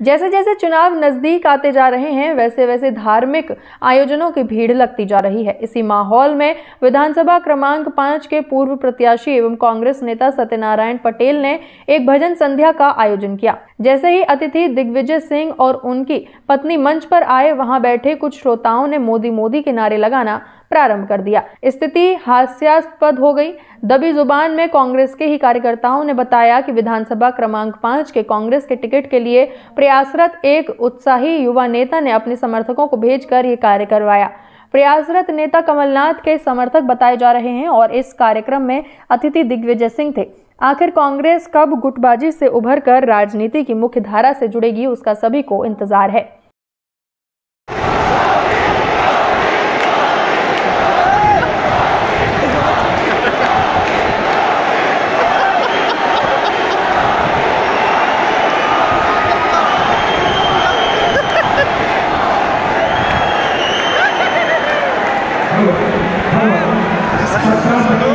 जैसे जैसे चुनाव नज़दीक आते जा रहे हैं वैसे वैसे धार्मिक आयोजनों की भीड़ लगती जा रही है। इसी माहौल में विधानसभा क्रमांक पाँच के पूर्व प्रत्याशी एवं कांग्रेस नेता सत्यनारायण पटेल ने एक भजन संध्या का आयोजन किया। जैसे ही अतिथि दिग्विजय सिंह और उनकी पत्नी मंच पर आए, वहाँ बैठे कुछ श्रोताओं ने मोदी मोदी के नारे लगाना प्रारंभ कर दिया। स्थिति हास्यास्पद हो गई। दबी ज़ुबान में कांग्रेस के ही कार्यकर्ताओं ने बताया कि विधानसभा क्रमांक पाँच के कांग्रेस के टिकट के लिए प्रयासरत एक उत्साही युवा नेता ने अपने समर्थकों को भेजकर ये कार्य करवाया। प्रयासरत नेता कमलनाथ के समर्थक बताए जा रहे हैं और इस कार्यक्रम में अतिथि दिग्विजय सिंह थे। आखिर कांग्रेस कब गुटबाजी से उभर कर राजनीति की मुख्य धारा से जुड़ेगी उसका सभी को इंतज़ार है। Спартак